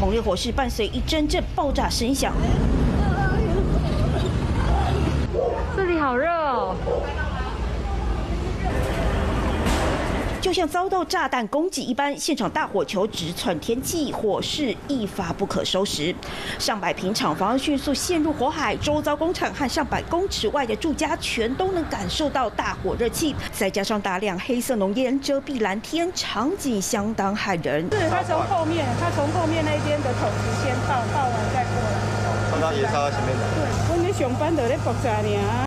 猛烈火势伴随一阵阵爆炸声响。就像遭到炸弹攻击一般，现场大火球直窜天际，火势一发不可收拾。上百平厂房迅速陷入火海，周遭工厂和上百公尺外的住家全都能感受到大火热气，再加上大量黑色浓烟遮蔽蓝天，场景相当骇人。是他从后面，他从后面那边的桶子先爆，爆完再过来。上到也上到前面的。对，我们上班的在爆炸呢。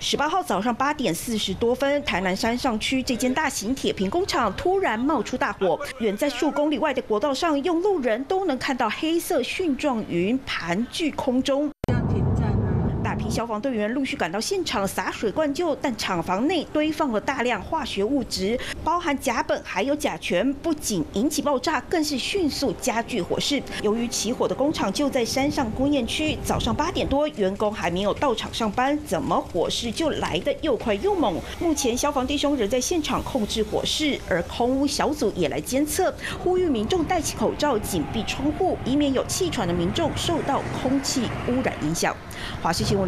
十八号早上八点四十多分，台南山上区这间大型铁皮工厂突然冒出大火，远在数公里外的国道上，用路人都能看到黑色蕈状云盘踞空中。消防队员陆续赶到现场洒水灌救，但厂房内堆放了大量化学物质，包含甲苯还有甲醛，不仅引起爆炸，更是迅速加剧火势。由于起火的工厂就在山上工业区，早上八点多员工还没有到场上班，怎么火势就来得又快又猛？目前消防弟兄仍在现场控制火势，而空屋小组也来监测，呼吁民众戴起口罩、紧闭窗户，以免有气喘的民众受到空气污染影响。华视新闻